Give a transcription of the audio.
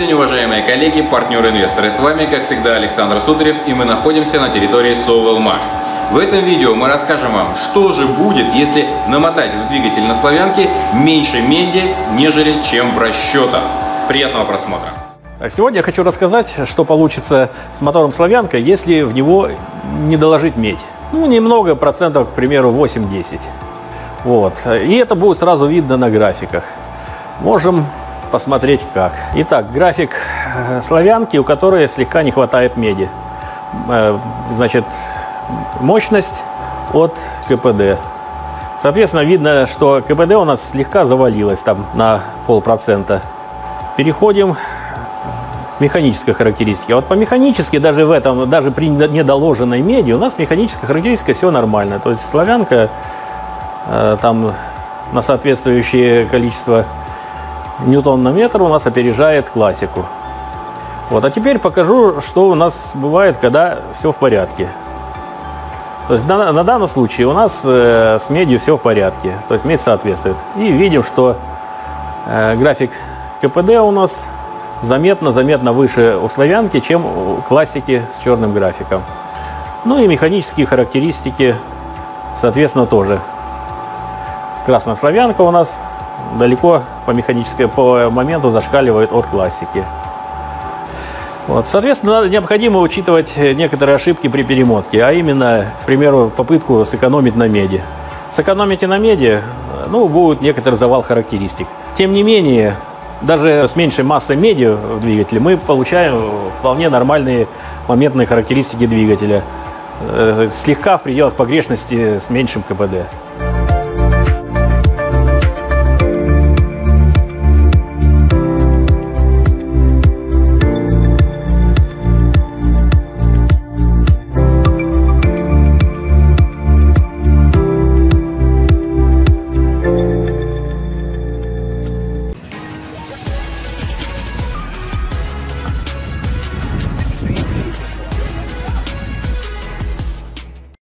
Банки партнеры-инвесторы. С вами, как всегда, Александр Сударев, и мы находимся на территории Совелмаш. В этом видео мы расскажем вам, что же будет, если намотать в двигатель на славянке меньше меди, нежели чем в расчетах. Приятного просмотра! Сегодня я хочу рассказать, что получится с мотором «Славянка», если в него не доложить медь. Ну, немного, процентов, к примеру, 8-10. Вот. И это будет сразу видно на графиках. Можем посмотреть как. Итак, график э, славянки, у которой слегка не хватает меди. Э, значит, мощность от КПД. Соответственно, видно, что КПД у нас слегка завалилось там на полпроцента. Переходим к механической характеристике. Вот по механически даже в этом, даже при недоложенной меди у нас механическая характеристика все нормально. То есть славянка э, там на соответствующее количество ньютон на метр у нас опережает классику. Вот, а теперь покажу, что у нас бывает, когда все в порядке. То есть на, на данном случае у нас э, с медью все в порядке, то есть медь соответствует. И видим, что э, график КПД у нас заметно-заметно выше у славянки, чем у классики с черным графиком. Ну и механические характеристики, соответственно, тоже. Красная славянка у нас далеко по механической по моменту зашкаливает от классики. Вот. Соответственно, необходимо учитывать некоторые ошибки при перемотке, а именно, к примеру, попытку сэкономить на меди. Сэкономите на меди, ну, будет некоторый завал характеристик. Тем не менее, даже с меньшей массой меди в двигателе мы получаем вполне нормальные моментные характеристики двигателя. Э, слегка в пределах погрешности с меньшим КПД.